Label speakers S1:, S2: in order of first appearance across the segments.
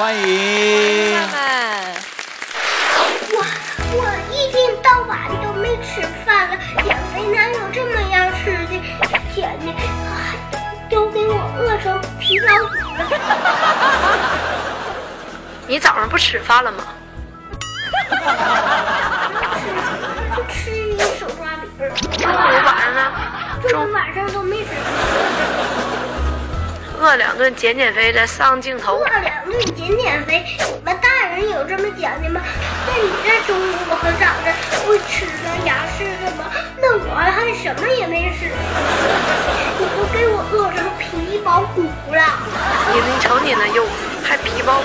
S1: 欢迎。
S2: 我我一天到晚的都没吃饭了，减肥哪有这么样吃的？天哪，都给我饿成皮包骨了。
S3: 你早上不吃饭了吗？
S2: 吃一个手抓饼，
S3: 中午晚上呢？
S2: 中午晚上都没吃饭。
S3: 饿两顿减减肥再上镜头
S2: 饿。两顿减减肥，你们大人有这么讲的吗？那你这中午和早上不吃了呀是的吗？那我还什么也没吃，你都给我饿成皮包骨了。
S3: 你你瞅你那肉，还皮包骨。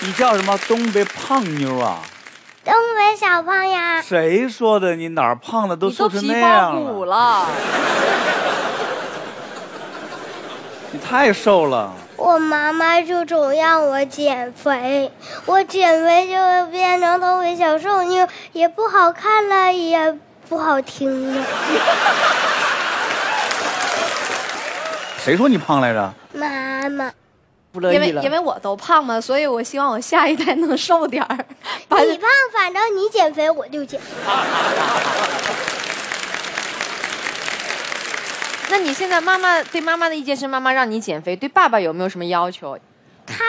S1: 你叫什么？东北胖妞啊？
S2: 东北小胖呀，
S1: 谁说的？你哪儿胖的都瘦成那样
S4: 骨
S1: 了？
S4: 了，
S1: 你太瘦了。
S2: 我妈妈就总让我减肥，我减肥就会变成东北小瘦妞，也不好看了，也不好听了。
S1: 谁说你胖来着？
S2: 妈妈，
S1: 不乐
S4: 因为
S1: 意了。
S4: 因为我都胖嘛，所以我希望我下一代能瘦点儿。
S2: 你胖，反正你减肥我就减。
S4: 那你现在妈妈对妈妈的意见是妈妈让你减肥，对爸爸有没有什么要求？
S2: 他，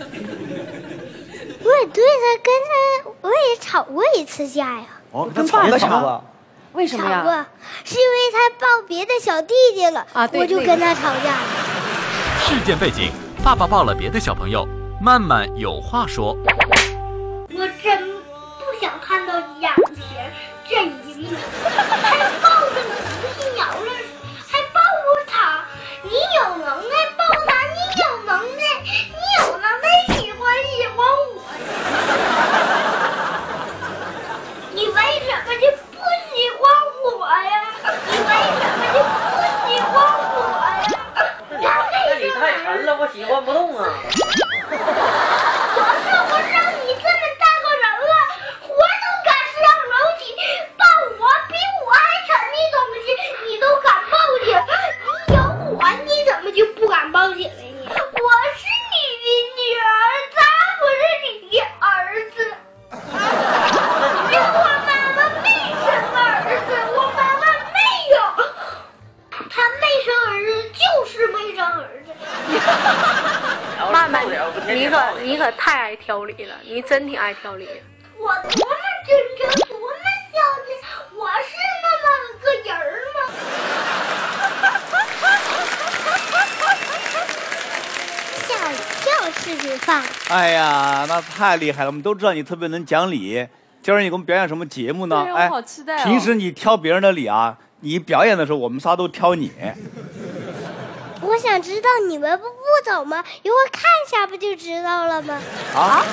S2: 我也对他跟他我也吵过一次架呀，
S1: 哦，
S4: 跟
S1: 吵
S4: 爸爸吵
S1: 一吵吧。
S4: 为什么呀？
S2: 吵过，是因为他抱别的小弟弟了，
S4: 啊
S2: 我就跟他吵架了。
S5: 事件背景：爸爸抱了别的小朋友，曼曼有话说。
S2: 我真不想看到眼前这一幕，
S6: 太
S3: 爱挑理了，你真挺爱挑理。
S2: 我多么真诚，多么孝敬，我是那么个人儿吗？吓一跳视频放，
S1: 哎呀，那太厉害了！我们都知道你特别能讲理。今儿你给我们表演什么节目呢哎
S4: 我好期待哦
S1: 平时你挑别人的理啊，你表演的时候我们仨都挑你。
S2: 我想知道你们不不走吗？一会儿看一下不就知道了吗？
S1: 啊？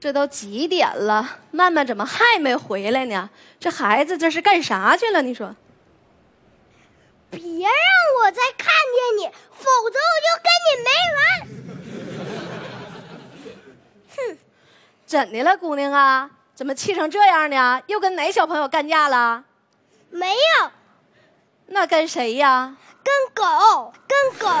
S4: 这都几点了，曼曼怎么还没回来呢？这孩子这是干啥去了？你说？
S2: 别让我再看见你，否则我就跟你没完！哼，
S4: 怎的了，姑娘啊？怎么气成这样呢？又跟哪小朋友干架了？
S2: 没有，
S4: 那跟谁呀？
S2: 跟狗，跟狗。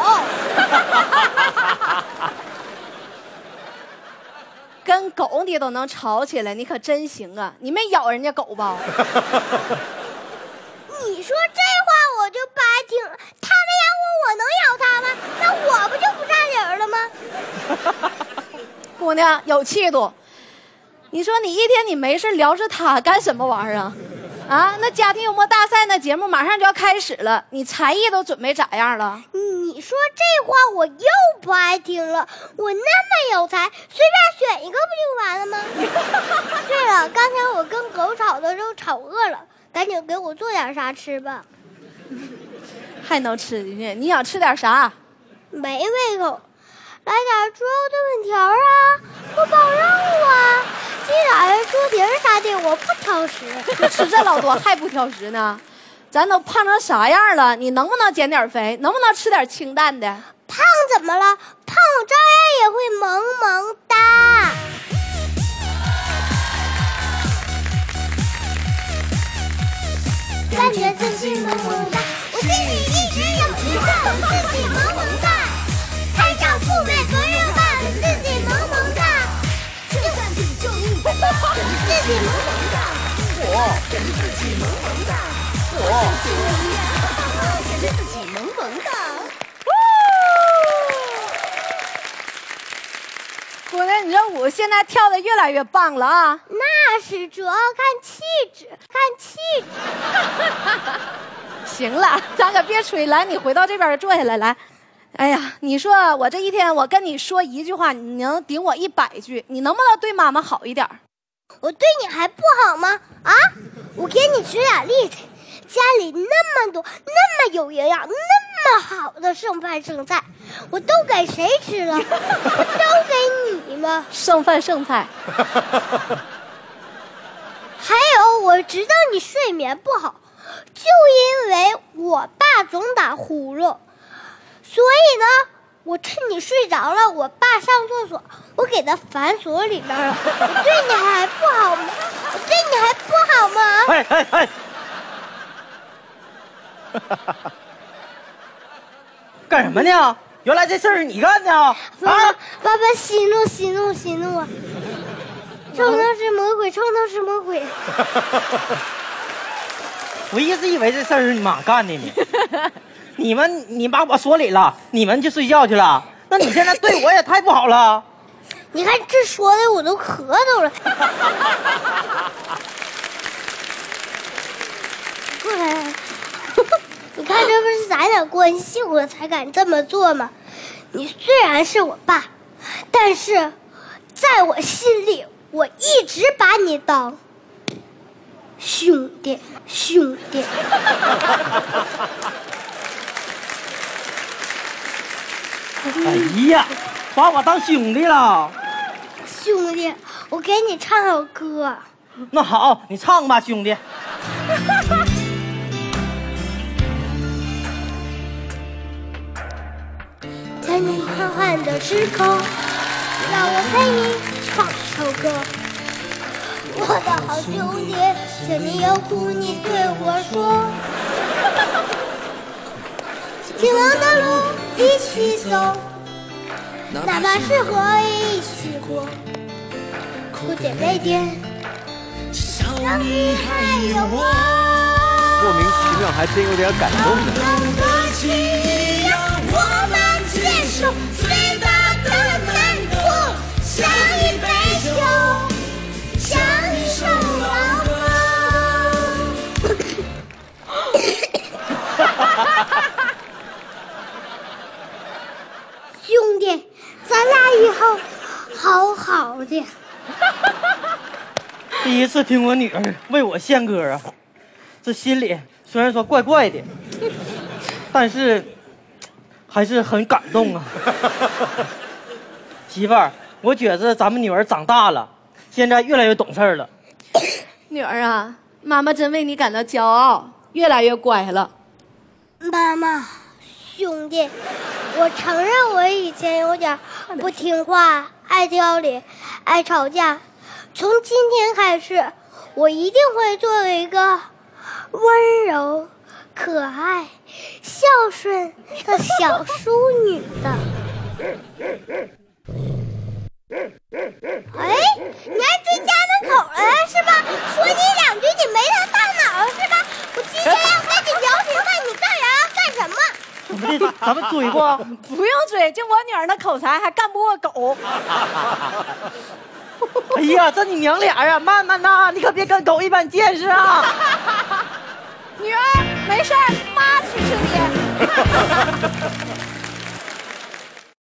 S4: 跟狗你都能吵起来，你可真行啊！你没咬人家狗吧？
S2: 你说这话我就不爱听了。他没咬我，我能咬他吗？那我不就不占理了吗？
S4: 姑娘有气度。你说你一天你没事聊着他干什么玩意儿啊？啊，那家庭幽默大赛那节目马上就要开始了，你才艺都准备咋样了？
S2: 你说这话我又不爱听了。我那么有才，随便选一个不就完了吗？对了，刚才我跟狗吵的时候吵饿了，赶紧给我做点啥吃吧。
S4: 还能吃进去？你想吃点啥？
S2: 没胃口，来点猪肉炖粉条啊，锅包肉啊，鸡蛋、猪蹄儿啥的，我不挑食。
S4: 你吃这老多还不挑食呢？咱都胖成啥样了？你能不能减点肥？能不能吃点清淡的？
S2: 胖怎么了？胖我照样也会萌萌哒。感觉自己萌萌哒，我心里一直有一个自己萌自己萌萌哒，我跟自己萌萌哒，我跟自己萌萌哒。
S4: 姑娘，你这舞现在跳的越来越棒了啊！
S2: 那是主要看气质，看气质。
S4: 行了，咱可别吹，来，你回到这边坐下来，来。哎呀，你说我这一天，我跟你说一句话，你能顶我一百句，你能不能对妈妈好一点？
S2: 我对你还不好吗？啊，我给你举俩例子，家里那么多、那么有营养、那么好的剩饭剩菜，我都给谁吃了？都给你吗？
S4: 剩饭剩菜，
S2: 还有，我知道你睡眠不好，就因为我爸总打呼噜，所以呢，我趁你睡着了，我爸上厕所，我给他反锁里边了。我对你还不好吗？我对你还不好吗？
S6: 哎哎哎！干什么呢？原来这事儿是你干的啊！
S2: 爸爸，爸爸息怒，息怒，息怒啊！冲动是魔鬼，冲动是魔鬼。
S6: 我一直以为这事儿是你妈干的呢。你们，你把我锁里了，你们去睡觉去了。那你现在对我也太不好了。
S2: 你看这说的我都咳嗽了。过来，你看这不是咱俩关系，我才敢这么做吗？你虽然是我爸，但是在我心里，我一直把你当兄弟，兄弟。
S6: 哎呀，把我当兄弟了。
S2: 兄弟，我给你唱首歌。
S6: 那好，你唱吧，兄弟。
S2: 在你缓缓的时空，让我陪你唱首歌。我的好兄弟，见你有苦你对我说，晴朗的路一起走，哪怕是和一起过，哭点泪点，让你还有我。
S1: 莫名其妙，还真有点感动呢。
S6: 第一次听我女儿为我献歌啊，这心里虽然说怪怪的，但是还是很感动啊。媳妇儿，我觉着咱们女儿长大了，现在越来越懂事儿了。
S4: 女儿啊，妈妈真为你感到骄傲，越来越乖了。
S2: 妈妈，兄弟，我承认我以前有点不听话，爱挑理，爱吵架。从今天开始，我一定会做一个温柔、可爱、孝顺的小淑女的。哎，你还追家门口来了是吧？说你两句你没他大脑是吧？我今天要跟你聊明白，你到底要干什么？
S6: 怎么的？咱们追不？
S4: 不用追，就我女儿那口才还干不过狗。
S6: 哎呀，这你娘俩呀，慢慢呐，你可别跟狗一般见识啊！
S4: 女儿，没事儿，妈支持你。